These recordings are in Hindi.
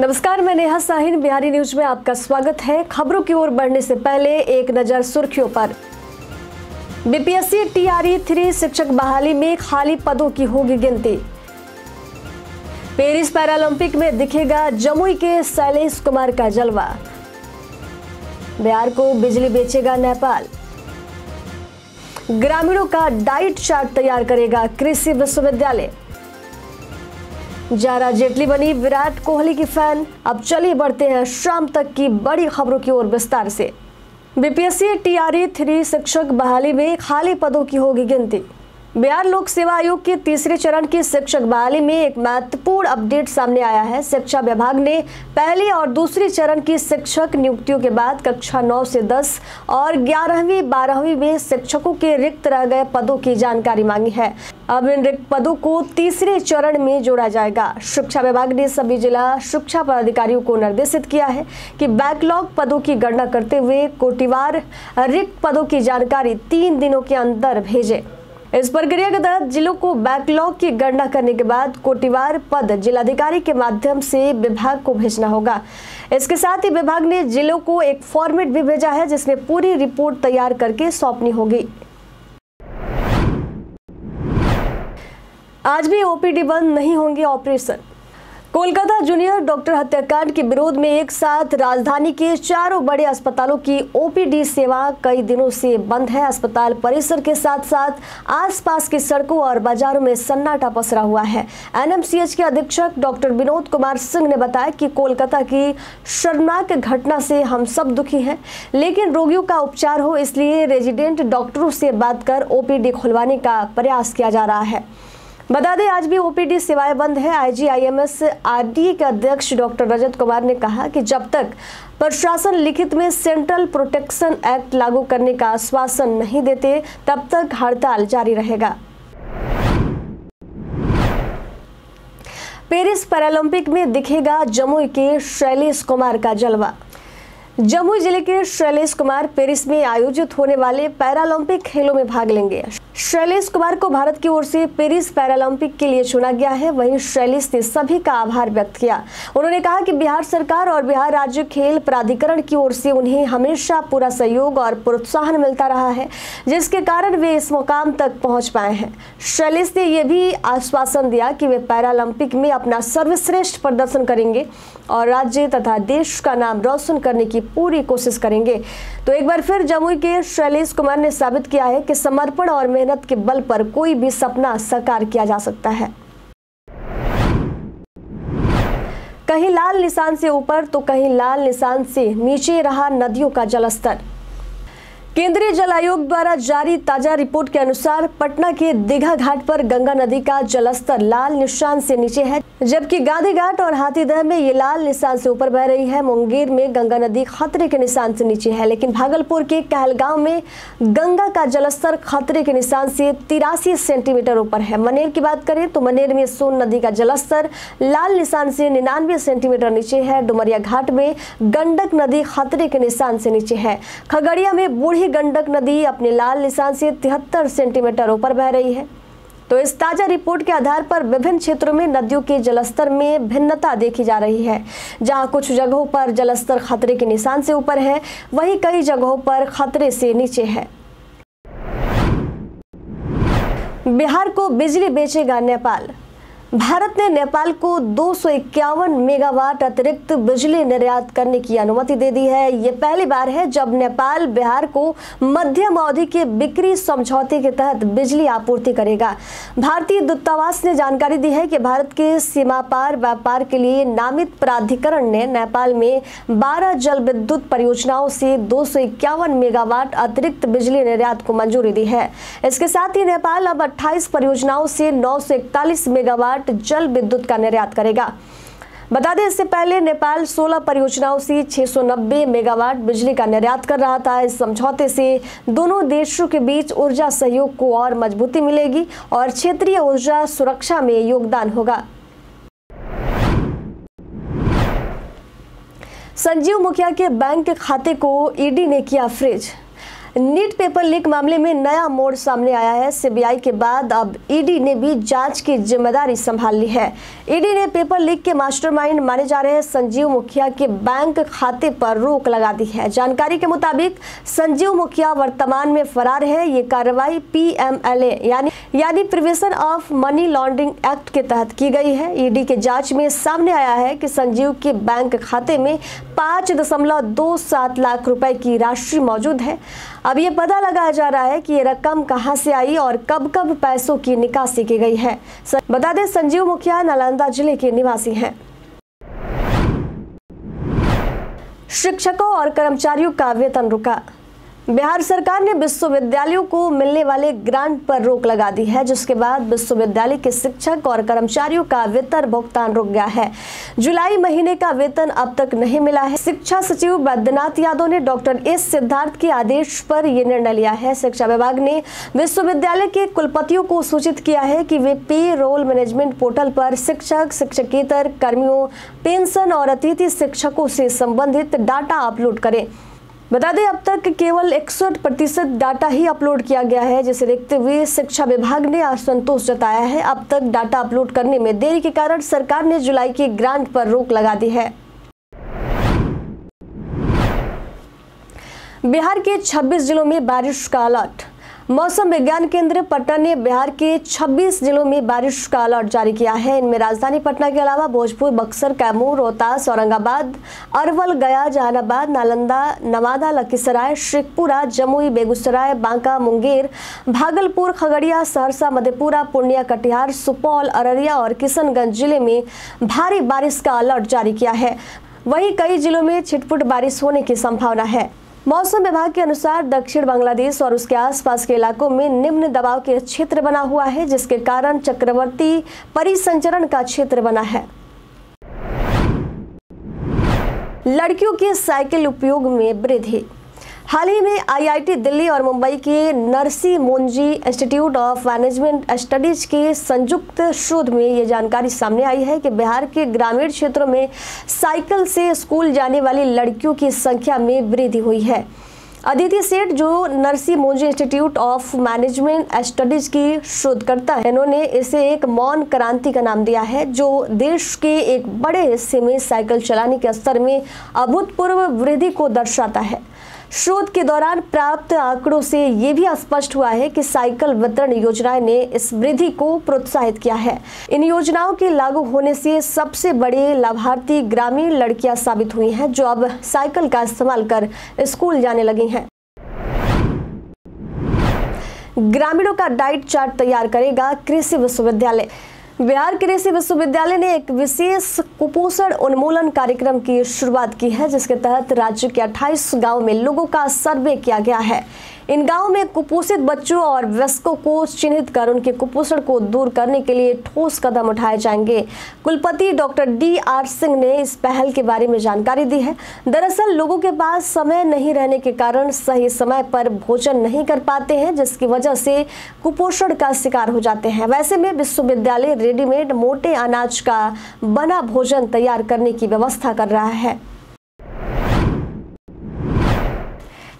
नमस्कार, मैं नेहा साहिन। बिहारी न्यूज़ में आपका स्वागत है। खबरों की ओर बढ़ने से पहले एक नज़र सुर्खियों पर। बीपीएससी टीआरई थ्री शिक्षक बहाली में खाली पदों की होगी गिनती। पेरिस पैरालंपिक में दिखेगा जमुई के शैलेश कुमार का जलवा। बिहार को बिजली बेचेगा नेपाल। ग्रामीणों का डाइट चार्ट तैयार करेगा कृषि विश्वविद्यालय। जारा जेटली बनी विराट कोहली की फ़ैन। अब चलिए बढ़ते हैं शाम तक की बड़ी खबरों की ओर विस्तार से। बीपीएससी टीआरई थ्री शिक्षक बहाली में खाली पदों की होगी गिनती। बिहार लोक सेवा आयोग के तीसरे चरण की शिक्षक बहाली में एक महत्वपूर्ण अपडेट सामने आया है। शिक्षा विभाग ने पहले और दूसरे चरण की शिक्षक नियुक्तियों के बाद कक्षा 9 से 10 और ग्यारहवीं, बारहवीं में शिक्षकों के रिक्त रह गए पदों की जानकारी मांगी है। अब इन रिक्त पदों को तीसरे चरण में जोड़ा जाएगा। शिक्षा विभाग ने सभी जिला शिक्षा पदाधिकारियों को निर्देशित किया है कि बैकलॉग पदों की गणना करते हुए कोटिवार रिक्त पदों की जानकारी तीन दिनों के अंदर भेजे। इस प्रक्रिया के तहत जिलों को बैकलॉग की गणना करने के बाद कोटिवार पद जिलाधिकारी के माध्यम से विभाग को भेजना होगा। इसके साथ ही विभाग ने जिलों को एक फॉर्मेट भी भेजा है, जिसमें पूरी रिपोर्ट तैयार करके सौंपनी होगी। आज भी ओपीडी बंद नहीं होंगे ऑपरेशन। कोलकाता जूनियर डॉक्टर हत्याकांड के विरोध में एक साथ राजधानी के चारों बड़े अस्पतालों की ओपीडी सेवा कई दिनों से बंद है। अस्पताल परिसर के साथ साथ आसपास की सड़कों और बाजारों में सन्नाटा पसरा हुआ है। एनएमसीएच के अधीक्षक डॉक्टर विनोद कुमार सिंह ने बताया कि कोलकाता की शर्मनाक घटना से हम सब दुखी हैं, लेकिन रोगियों का उपचार हो इसलिए रेजिडेंट डॉक्टरों से बात कर ओपीडी खुलवाने का प्रयास किया जा रहा है। बता दें, आज भी ओपीडी सेवाएँ बंद है। आईजीआईएमएस आरडीए के अध्यक्ष डॉक्टर रजत कुमार ने कहा कि जब तक प्रशासन लिखित में सेंट्रल प्रोटेक्शन एक्ट लागू करने का आश्वासन नहीं देते, तब तक हड़ताल जारी रहेगा। पेरिस पैरालंपिक में दिखेगा जमुई के शैलेश कुमार का जलवा। जमुई ज़िले के शैलेश कुमार पेरिस में आयोजित होने वाले पैरालंपिक खेलों में भाग लेंगे। शैलेश कुमार को भारत की ओर से पेरिस पैरालंपिक के लिए चुना गया है। वहीं शैलेश ने सभी का आभार व्यक्त किया। उन्होंने कहा कि बिहार सरकार और बिहार राज्य खेल प्राधिकरण की ओर से उन्हें हमेशा पूरा सहयोग और प्रोत्साहन मिलता रहा है, जिसके कारण वे इस मुकाम तक पहुँच पाए हैं। शैलेश ने यह भी आश्वासन दिया कि वे पैरालंपिक में अपना सर्वश्रेष्ठ प्रदर्शन करेंगे और राज्य तथा देश का नाम रोशन करने की पूरी कोशिश करेंगे। तो एक बार फिर जमुई के शैलेश कुमार ने साबित किया है कि समर्पण और मेहनत के बल पर कोई भी सपना साकार किया जा सकता है। कहीं लाल निशान से ऊपर तो कहीं लाल निशान से नीचे रहा नदियों का जलस्तर। केंद्रीय जल आयोग द्वारा जारी ताज़ा रिपोर्ट के अनुसार पटना के दीघा घाट पर गंगा नदी का जलस्तर लाल निशान से नीचे है। जबकि गांधी घाट और हाथीदह में ये लाल निशान से ऊपर बह रही है। मुंगेर में गंगा नदी खतरे के निशान से नीचे है, लेकिन भागलपुर के कहलगांव में गंगा का जलस्तर खतरे के निशान से तिरासी सेंटीमीटर ऊपर है। मनेर की बात करें तो मनेर में सोन नदी का जलस्तर लाल निशान से निन्यानवे सेंटीमीटर नीचे है। डुमरिया घाट में गंडक नदी खतरे के निशान से नीचे है। खगड़िया में बूढ़ी गंडक नदी अपने लाल निशान से तिहत्तर सेंटीमीटर ऊपर बह रही है। तो इस ताज़ा रिपोर्ट के आधार पर विभिन्न क्षेत्रों में नदियों के जलस्तर में भिन्नता देखी जा रही है, जहाँ कुछ जगहों पर जलस्तर खतरे के निशान से ऊपर है, वहीं कई जगहों पर खतरे से नीचे है। बिहार को बिजली बेचेगा नेपाल भारत ने नेपाल को दो सौ इक्यावन मेगावाट अतिरिक्त बिजली निर्यात करने की अनुमति दे दी है। ये पहली बार है जब नेपाल बिहार को मध्यम अवधि के बिक्री समझौते के तहत बिजली आपूर्ति करेगा। भारतीय दूतावास ने जानकारी दी है कि भारत के सीमा पार व्यापार के लिए नामित प्राधिकरण ने नेपाल में 12 जल विद्युत परियोजनाओं से दो सौ इक्यावन मेगावाट अतिरिक्त बिजली निर्यात को मंजूरी दी है। इसके साथ ही नेपाल अब 28 परियोजनाओं से नौ सौ इकतालीस मेगावाट जल विद्युत का निर्यात करेगा। बता दें, इससे पहले नेपाल 16 परियोजनाओं से 690 मेगावाट बिजली का निर्यात कर रहा था। इस समझौते से दोनों देशों के बीच ऊर्जा सहयोग को और मजबूती मिलेगी और क्षेत्रीय ऊर्जा सुरक्षा में योगदान होगा। संजीव मुखिया के बैंक खाते को ईडी ने किया फ्रिज। नीट पेपर लीक मामले में नया मोड़ सामने आया है। सीबीआई के बाद अब ईडी ने भी जाँच की ज़िम्मेदारी संभाल ली है। ईडी ने पेपर लीक के मास्टरमाइंड माने जा रहे संजीव मुखिया के बैंक खाते पर रोक लगा दी है। जानकारी के मुताबिक संजीव मुखिया वर्तमान में फरार है। ये कार्रवाई पीएमएलए यानी यानी prevention of money laundering act के तहत की गई है। ईडी के जाँच में सामने आया है कि संजीव के बैंक खाते में पाँच दशमलव दो सात लाख रुपए की राशि मौजूद है। अब ये पता लगाया जा रहा है कि ये रकम कहाँ से आई और कब कब पैसों की निकासी की गई है। बता दें, संजीव मुखिया, नालंदा ज़िले के निवासी हैं। शिक्षकों और कर्मचारियों का वेतन रुका। बिहार सरकार ने विश्वविद्यालयों को मिलने वाले ग्रांट पर रोक लगा दी है, जिसके बाद विश्वविद्यालय के शिक्षक और कर्मचारियों का वेतन भुगतान रुक गया है। जुलाई महीने का वेतन अब तक नहीं मिला है। शिक्षा सचिव बैद्यनाथ यादव ने डॉक्टर एस सिद्धार्थ के आदेश पर यह निर्णय लिया है। शिक्षा विभाग ने विश्वविद्यालय के कुलपतियों को सूचित किया है कि वे पे रोल मैनेजमेंट पोर्टल पर शिक्षक, शिक्षकेतर, कर्मियों, पेंशन और अतिथि शिक्षकों से संबंधित डाटा अपलोड करें। बता दें, अब तक केवल इकसठ प्रतिशत डाटा ही अपलोड किया गया है, जिसे देखते हुए शिक्षा विभाग ने असंतोष जताया है। अब तक डाटा अपलोड करने में देरी के कारण सरकार ने जुलाई के ग्रांट पर रोक लगा दी है। बिहार के 26 जिलों में बारिश का अलर्ट मौसम विज्ञान केंद्र पटना ने बिहार के 26 जिलों में बारिश का अलर्ट जारी किया है। इनमें राजधानी पटना के अलावा भोजपुर, बक्सर, कैमूर, रोहतास, औरंगाबाद, अरवल, गया, जहानाबाद, नालंदा, नवादा, लखीसराय, शेखपुरा, जमुई, बेगूसराय, बांका, मुंगेर, भागलपुर, खगड़िया, सहरसा, मधेपुरा, पूर्णिया, कटिहार, सुपौल, अररिया और किशनगंज ज़िले में भारी बारिश का अलर्ट जारी किया है। वहीं कई जिलों में छिटपुट बारिश होने की संभावना है। मौसम विभाग के अनुसार दक्षिण बांग्लादेश और उसके आसपास के इलाकों में निम्न दबाव के क्षेत्र बना हुआ है, जिसके कारण चक्रवर्ती परिसंचरण का क्षेत्र बना है। लड़कियों के साइकिल उपयोग में वृद्धि हाल ही में आईआईटी दिल्ली और मुंबई के Narsee Monjee institute of management studies के संयुक्त शोध में ये जानकारी सामने आई है कि बिहार के ग्रामीण क्षेत्रों में साइकिल से स्कूल जाने वाली लड़कियों की संख्या में वृद्धि हुई है। अदिति सेठ, जो Narsee Monjee institute of management studies की शोधकर्ता है, इन्होंने इसे एक मौन क्रांति का नाम दिया है, जो देश के एक बड़े हिस्से में साइकिल चलाने के स्तर में अभूतपूर्व वृद्धि को दर्शाता है। शोध के दौरान प्राप्त आंकड़ों से ये भी स्पष्ट हुआ है कि साइकिल वितरण योजनाएँ ने इस वृद्धि को प्रोत्साहित किया है। इन योजनाओं के लागू होने से सबसे बड़े लाभार्थी ग्रामीण लड़कियाँ साबित हुई हैं, जो अब साइकिल का इस्तेमाल कर स्कूल जाने लगी हैं। ग्रामीणों का डाइट चार्ट तैयार करेगा कृषि विश्वविद्यालय। बिहार कृषि विश्वविद्यालय ने एक विशेष कुपोषण उन्मूलन कार्यक्रम की शुरुआत की है, जिसके तहत राज्य के 28 गाँव में लोगों का सर्वे किया गया है। इन गाँवों में कुपोषित बच्चों और वयस्कों को चिन्हित कर उनके कुपोषण को दूर करने के लिए ठोस कदम उठाए जाएँगे। कुलपति डॉक्टर डी आर सिंह ने इस पहल के बारे में जानकारी दी है। दरअसल, लोगों के पास समय नहीं रहने के कारण सही समय पर भोजन नहीं कर पाते हैं, जिसकी वजह से कुपोषण का शिकार हो जाते हैं। वैसे में विश्वविद्यालय रेडीमेड मोटे अनाज का बना भोजन तैयार करने की व्यवस्था कर रहा है।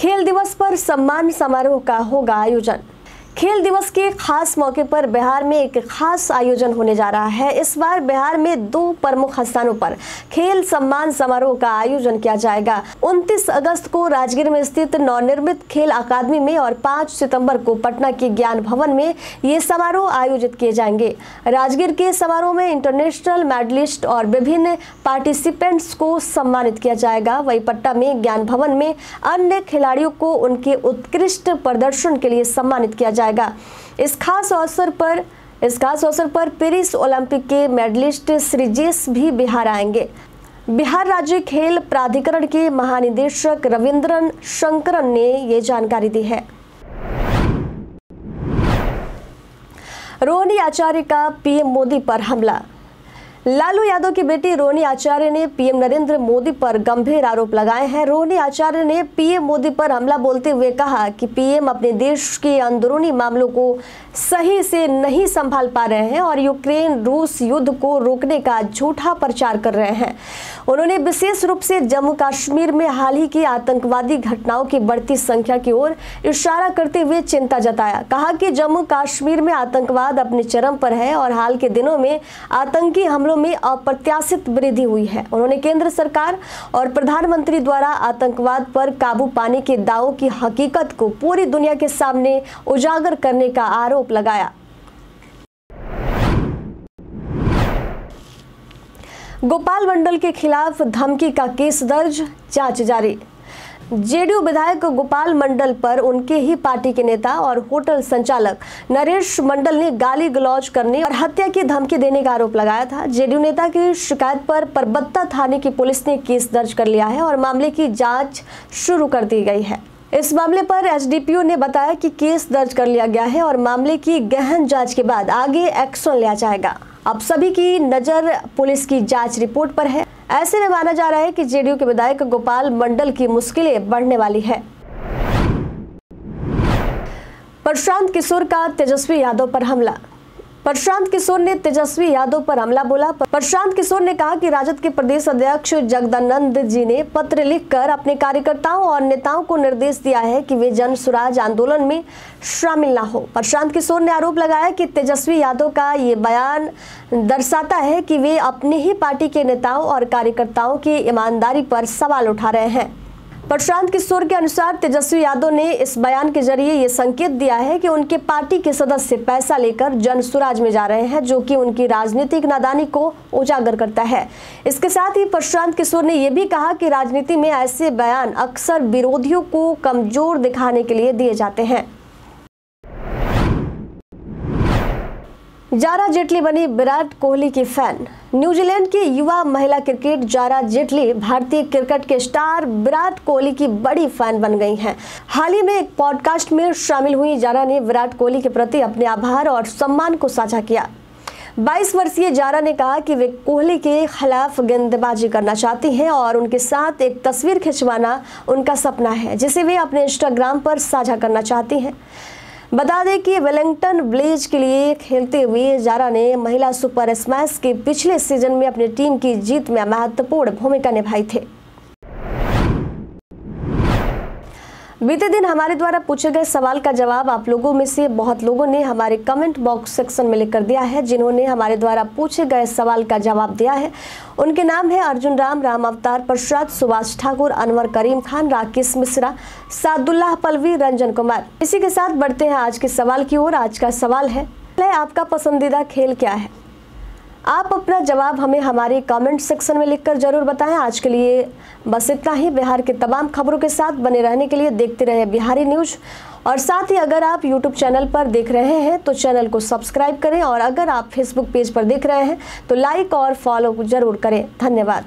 खेल दिवस पर सम्मान समारोह का होगा आयोजन। खेल दिवस के खास मौके पर बिहार में एक खास आयोजन होने जा रहा है। इस बार बिहार में दो प्रमुख स्थानों पर खेल सम्मान समारोह का आयोजन किया जाएगा। 29 अगस्त को राजगीर में स्थित नवनिर्मित खेल अकादमी में और 5 सितंबर को पटना के ज्ञान भवन में ये समारोह आयोजित किए जाएँगे। राजगीर के समारोह में इंटरनेशनल मेडलिस्ट और विभिन्न पार्टिसिपेंट्स को सम्मानित किया जाएगा। वही पटना में ज्ञान भवन में अन्य खिलाड़ियों को उनके उत्कृष्ट प्रदर्शन के लिए सम्मानित किया जाएगा। जाएगा। इस खास अवसर पर, इस खास अवसर पर पेरिस ओलंपिक के मेडलिस्ट श्रीजेश भी बिहार आएँगे। बिहार राज्य खेल प्राधिकरण के महानिदेशक रविंद्रन शंकरन ने ये जानकारी दी है। रोहिणी आचार्य का पीएम मोदी पर हमला लालू यादव की बेटी रोनी आचार्य ने पीएम नरेंद्र मोदी पर गंभीर आरोप लगाए हैं। रोनी आचार्य ने पीएम मोदी पर हमला बोलते हुए कहा कि पीएम अपने देश के अंदरूनी मामलों को सही से नहीं संभाल पा रहे हैं और यूक्रेन रूस युद्ध को रोकने का झूठा प्रचार कर रहे हैं। उन्होंने विशेष रूप से जम्मू कश्मीर में हाल ही की आतंकवादी घटनाओं की बढ़ती संख्या की ओर इशारा करते हुए चिंता जताया। कहा कि जम्मू कश्मीर में आतंकवाद अपने चरम पर है और हाल के दिनों में आतंकी हमलों में अप्रत्याशित वृद्धि हुई है। उन्होंने केंद्र सरकार और प्रधानमंत्री द्वारा आतंकवाद पर काबू पाने के दावों की हकीकत को पूरी दुनिया के सामने उजागर करने का आरोप लगाया। गोपाल मंडल के खिलाफ धमकी का केस दर्ज, जाँच जारी। जेडीयू विधायक गोपाल मंडल पर उनके ही पार्टी के नेता और होटल संचालक नरेश मंडल ने गाली गलौज करने और हत्या की धमकी देने का आरोप लगाया था। जेडीयू नेता की शिकायत पर परबत्ता थाने की पुलिस ने केस दर्ज कर लिया है और मामले की जाँच शुरू कर दी गई है। इस मामले पर एसडीपीओ ने बताया कि केस दर्ज कर लिया गया है और मामले की गहन जाँच के बाद आगे एक्शन लिया जाएगा। अब सभी की नज़र पुलिस की जाँच रिपोर्ट पर है। ऐसे में माना जा रहा है कि जेडीयू के विधायक गोपाल मंडल की मुश्किलें बढ़ने वाली है। प्रशांत किशोर का तेजस्वी यादव पर हमला प्रशांत किशोर ने तेजस्वी यादव पर हमला बोला। प्रशांत किशोर ने कहा कि राजद के प्रदेश अध्यक्ष जगदानंद जी ने पत्र लिखकर अपने कार्यकर्ताओं और नेताओं को निर्देश दिया है कि वे जन स्वराज आंदोलन में शामिल न हो। प्रशांत किशोर ने आरोप लगाया कि तेजस्वी यादव का ये बयान दर्शाता है कि वे अपने ही पार्टी के नेताओं और कार्यकर्ताओं की ईमानदारी पर सवाल उठा रहे हैं। प्रशांत किशोर के अनुसार तेजस्वी यादव ने इस बयान के ज़रिए ये संकेत दिया है कि उनके पार्टी के सदस्य पैसा लेकर जन सुराज में जा रहे हैं, जो कि उनकी राजनीतिक नादानी को उजागर करता है। इसके साथ ही प्रशांत किशोर ने यह भी कहा कि राजनीति में ऐसे बयान अक्सर विरोधियों को कमज़ोर दिखाने के लिए दिए जाते हैं। जारा जेटली बनी विराट कोहली की फ़ैन। न्यूजीलैंड की युवा महिला cricket Zara Jaitley Bharatiya cricket के स्टार विराट कोहली की बड़ी फ़ैन बन गई हैं। हाल ही में एक पॉडकास्ट में शामिल हुई जारा ने विराट कोहली के प्रति अपने आभार और सम्मान को साझा किया। 22 वर्षीय जारा ने कहा कि वे कोहली के खिलाफ गेंदबाजी करना चाहती हैं और उनके साथ एक तस्वीर खिंचवाना उनका सपना है, जिसे वे अपने इंस्टाग्राम पर साझा करना चाहती हैं। बता दें कि वेलिंगटन ब्लेज के लिए खेलते हुए जारा ने महिला सुपर स्मैश के पिछले सीज़न में अपनी टीम की जीत में महत्वपूर्ण भूमिका निभाई थी। बीते दिन हमारे द्वारा पूछे गए सवाल का जवाब आप लोगों में से बहुत लोगों ने हमारे कमेंट बॉक्स सेक्शन में लिखकर दिया है, जिन्होंने हमारे द्वारा पूछे गए सवाल का जवाब दिया है। उनके नाम है अर्जुन राम राम अवतार, प्रसाद, सुभाष ठाकुर, अनवर करीम खान, राकेश मिश्रा, सादुल्लाह पलवी रंजन कुमार। इसी के साथ बढ़ते हैं आज के सवाल की ओर। आज का सवाल है, आपका पसंदीदा खेल क्या है? आप अपना जवाब हमें हमारे कमेंट सेक्शन में लिखकर ज़रूर बताएँ। आज के लिए बस इतना ही। बिहार के तमाम खबरों के साथ बने रहने के लिए देखते रहे बिहारी न्यूज़। और साथ ही अगर आप यूट्यूब चैनल पर देख रहे हैं तो चैनल को सब्सक्राइब करें। और अगर आप फेसबुक पेज पर देख रहे हैं तो लाइक और फॉलो ज़रूर करें। धन्यवाद।